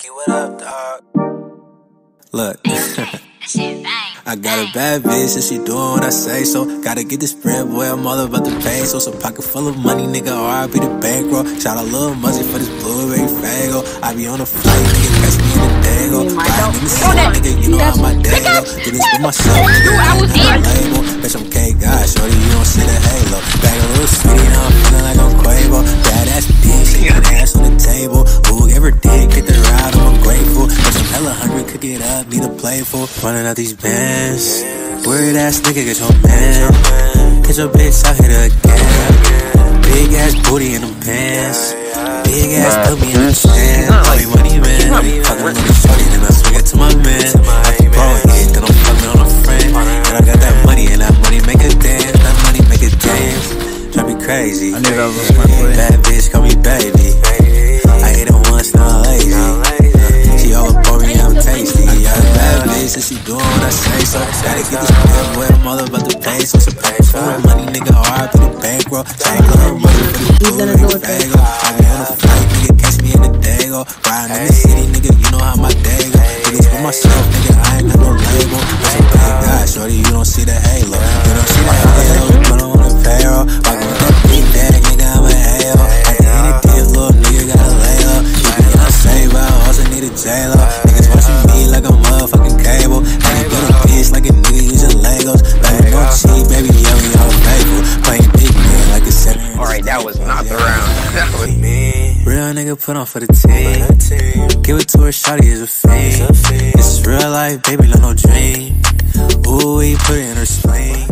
Check what up, dog? Look. I got a bad bitch and she doing what I say so. Gotta get this bread, boy. I'm all about the pesos. A pocket full of money, nigga, or I be the bankroll. Shout out Lil Mosey for this blueberry Faygo. I be on the flight, nigga, catch me in the Daygo. Riding in the city, nigga, you know how my day go. Do this for myself, nigga, I ain't cook it up, need a playful. Running out these bands. Weird ass nigga, get your man. Get your bitch out here again. Big ass booty in them pants. Big ass put me in the sand. Call me money man. Fucking with the shorty, then I swing it to my man. After bro hit, then I'm fucking on a friend. And I got that money, and that money make it dance. That money make it dance. Drive me crazy. I knew that was my play. Bad bitch, call me baby. Say. So gotta get this bread, boy. I'm all about the pay. So some for it. Money, nigga, oh, hard for the bankroll. Tank little money for the blueberry Faygo. I be on a flight, nigga, catch me in the Daygo. Riding in the city, nigga, you know how my day go. This for myself, nigga, I ain't got no label. That's a big guy, shorty, you don't see the halo. You don't see the halo, you put on the payroll. Rockin' with that big bag, nigga, I'm a halo. At the end of the little nigga gotta lay up. You be on say, but I also need a. Niggas Real nigga put on for the team. Give it to her, shawty is a fiend. This is real life, baby, not no dream. Ooh, we put it in her spleen.